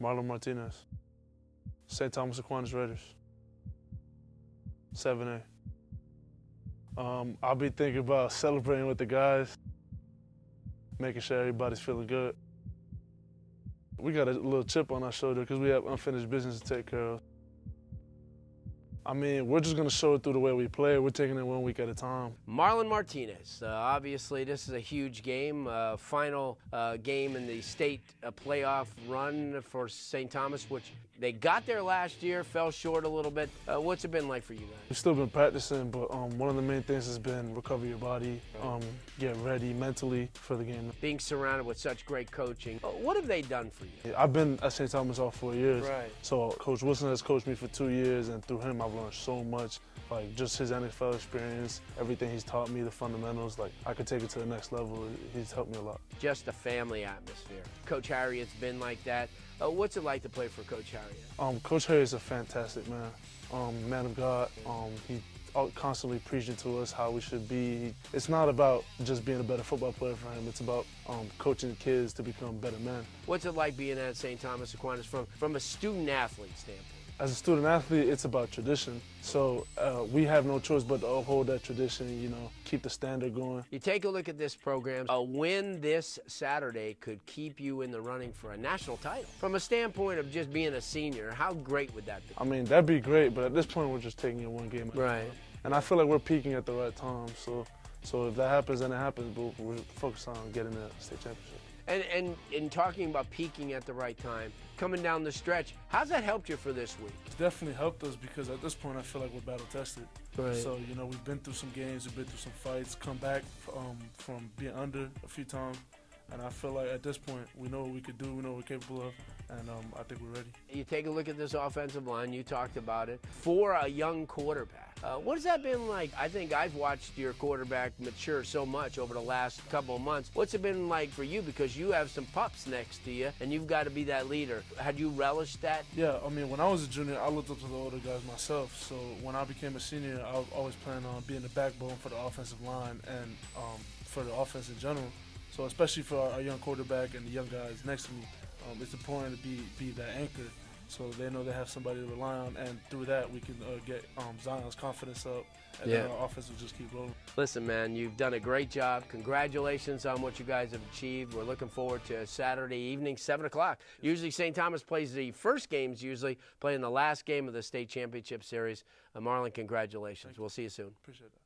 Marlon Martinez. St. Thomas Aquinas Raiders. 7A. Um, I'll be thinking about celebrating with the guys, making sure everybody's feeling good. We got a little chip on our shoulder because we have unfinished business to take care of. I mean, we're just going to show it through the way we play. We're taking it one week at a time. Marlon Martinez. Uh, obviously, this is a huge game, uh, final uh, game in the state uh, playoff run for St. Thomas, which they got there last year, fell short a little bit. Uh, what's it been like for you guys? We've still been practicing, but um, one of the main things has been recover your body, um, get ready mentally for the game. Being surrounded with such great coaching, uh, what have they done for you? I've been at St. Thomas all four years. Right. So Coach Wilson has coached me for two years, and through him, I've so much. Like just his NFL experience, everything he's taught me, the fundamentals. Like I could take it to the next level. He's helped me a lot. Just a family atmosphere. Coach Harriott's been like that. Uh, what's it like to play for Coach Harriott? Um, Coach Harriott is a fantastic man, um, man of God. Um, he constantly preaching to us how we should be. It's not about just being a better football player for him. It's about um, coaching the kids to become better men. What's it like being at St. Thomas Aquinas from, from a student athlete standpoint? As a student athlete, it's about tradition. So uh, we have no choice but to uphold that tradition, you know, keep the standard going. You take a look at this program, a win this Saturday could keep you in the running for a national title. From a standpoint of just being a senior, how great would that be? I mean, that'd be great, but at this point, we're just taking it one game right. time. And I feel like we're peaking at the right time. So, so if that happens, then it happens, but we're focused on getting the state championship. And, and in talking about peaking at the right time, coming down the stretch, how's that helped you for this week? It's definitely helped us because at this point I feel like we're battle tested. Right. So you know we've been through some games, we've been through some fights, come back um, from being under a few times, and I feel like at this point we know what we could do, we know what we're capable of, and um, I think we're ready. You take a look at this offensive line. You talked about it for a young quarterback. Uh, what has that been like? I think I've watched your quarterback mature so much over the last couple of months. What's it been like for you? Because you have some pups next to you, and you've got to be that leader. Had you relished that? Yeah, I mean, when I was a junior, I looked up to the older guys myself. So when I became a senior, I was always planning on being the backbone for the offensive line and um, for the offense in general. So especially for our young quarterback and the young guys next to me, um, it's important to be be that anchor so they know they have somebody to rely on, and through that we can uh, get um, Zion's confidence up, and Yeah. then our offense will just keep rolling. Listen, man, you've done a great job. Congratulations on what you guys have achieved. We're looking forward to Saturday evening, 7 o'clock. Usually, St. Thomas plays the first games, usually playing the last game of the state championship series. Uh, Marlon, congratulations. We'll see you soon. Appreciate that.